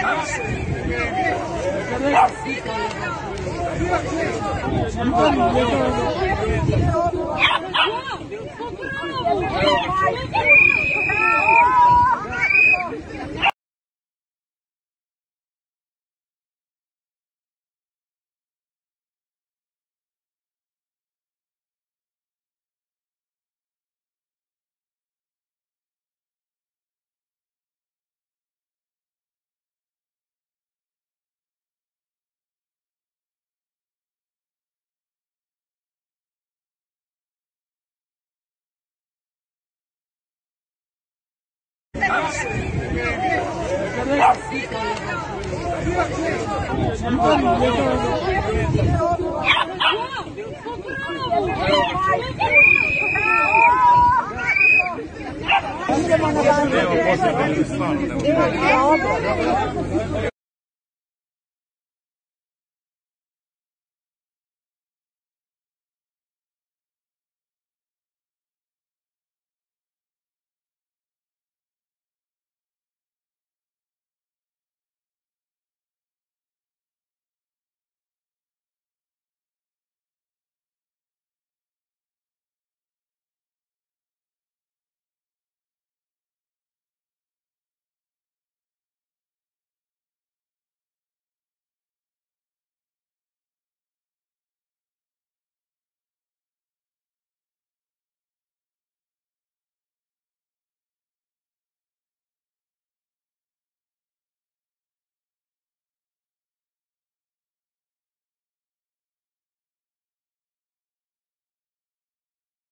Yeah. Evo, poslije,